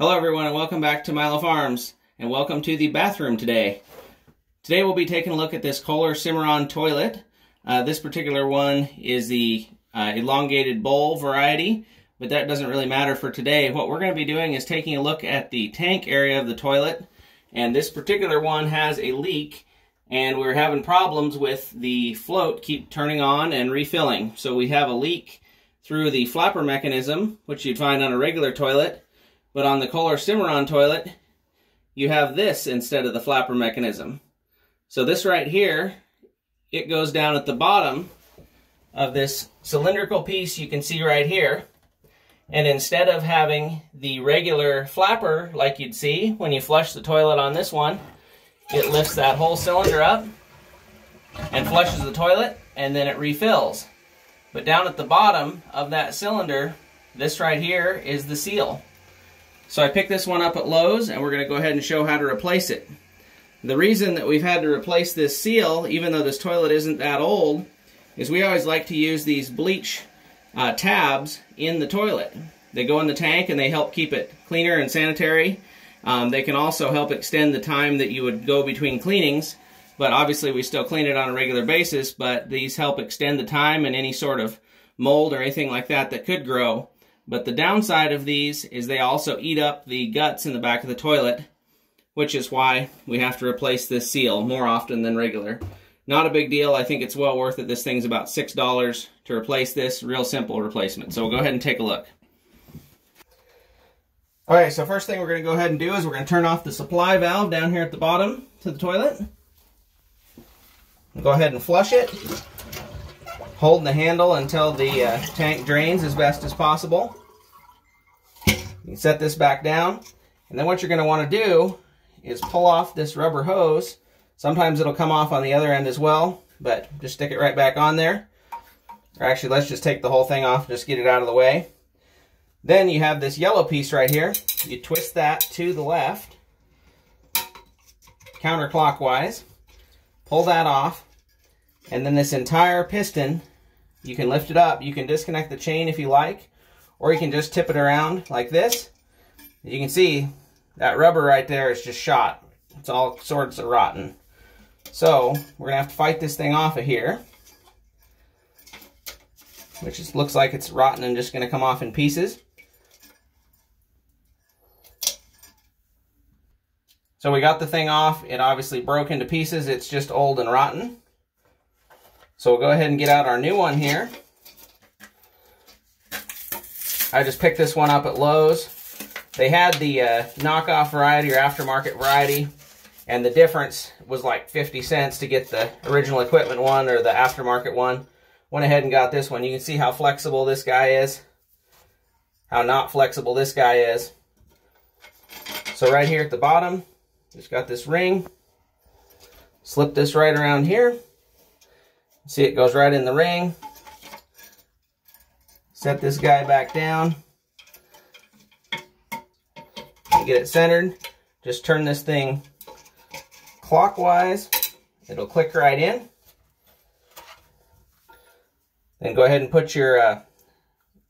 Hello everyone and welcome back to Milo Farms and welcome to the bathroom today. Today we'll be taking a look at this Kohler Cimarron toilet. Uh, this particular one is the uh, elongated bowl variety, but that doesn't really matter for today. What we're going to be doing is taking a look at the tank area of the toilet and this particular one has a leak and we're having problems with the float keep turning on and refilling. So we have a leak through the flapper mechanism, which you'd find on a regular toilet, but on the Kohler Cimarron toilet, you have this instead of the flapper mechanism. So this right here, it goes down at the bottom of this cylindrical piece you can see right here. And instead of having the regular flapper like you'd see when you flush the toilet on this one, it lifts that whole cylinder up and flushes the toilet and then it refills. But down at the bottom of that cylinder, this right here is the seal. So I picked this one up at Lowe's and we're going to go ahead and show how to replace it. The reason that we've had to replace this seal, even though this toilet isn't that old, is we always like to use these bleach uh, tabs in the toilet. They go in the tank and they help keep it cleaner and sanitary. Um, they can also help extend the time that you would go between cleanings, but obviously we still clean it on a regular basis, but these help extend the time and any sort of mold or anything like that that could grow. But the downside of these is they also eat up the guts in the back of the toilet, which is why we have to replace this seal more often than regular. Not a big deal. I think it's well worth it. This thing's about $6 to replace this. Real simple replacement. So we'll go ahead and take a look. All right, so first thing we're going to go ahead and do is we're going to turn off the supply valve down here at the bottom to the toilet. Go ahead and flush it holding the handle until the uh, tank drains as best as possible. You set this back down, and then what you're going to want to do is pull off this rubber hose. Sometimes it'll come off on the other end as well, but just stick it right back on there. Or actually, let's just take the whole thing off and just get it out of the way. Then you have this yellow piece right here. You twist that to the left, counterclockwise. Pull that off, and then this entire piston you can lift it up. You can disconnect the chain if you like, or you can just tip it around like this. You can see that rubber right there is just shot. It's all sorts of rotten. So we're gonna have to fight this thing off of here, which just looks like it's rotten and just gonna come off in pieces. So we got the thing off. It obviously broke into pieces. It's just old and rotten. So we'll go ahead and get out our new one here. I just picked this one up at Lowe's. They had the uh, knockoff variety or aftermarket variety, and the difference was like 50 cents to get the original equipment one or the aftermarket one. Went ahead and got this one. You can see how flexible this guy is, how not flexible this guy is. So right here at the bottom, just got this ring. Slip this right around here. See, it goes right in the ring. Set this guy back down. Get it centered. Just turn this thing clockwise. It'll click right in. Then go ahead and put your uh,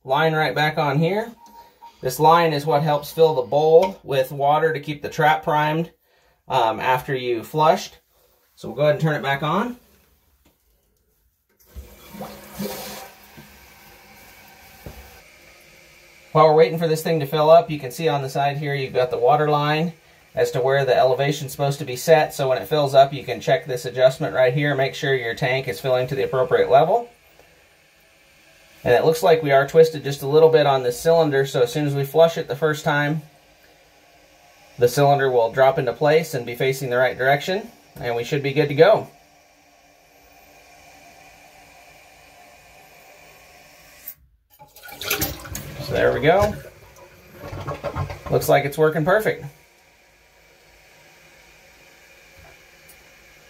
line right back on here. This line is what helps fill the bowl with water to keep the trap primed um, after you flushed. So we'll go ahead and turn it back on. While we're waiting for this thing to fill up, you can see on the side here you've got the water line as to where the elevation is supposed to be set. So when it fills up, you can check this adjustment right here. Make sure your tank is filling to the appropriate level. And it looks like we are twisted just a little bit on this cylinder. So as soon as we flush it the first time, the cylinder will drop into place and be facing the right direction. And we should be good to go. There we go. Looks like it's working perfect.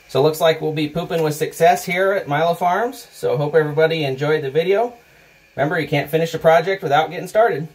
So looks like we'll be pooping with success here at Milo Farms. So hope everybody enjoyed the video. Remember, you can't finish a project without getting started.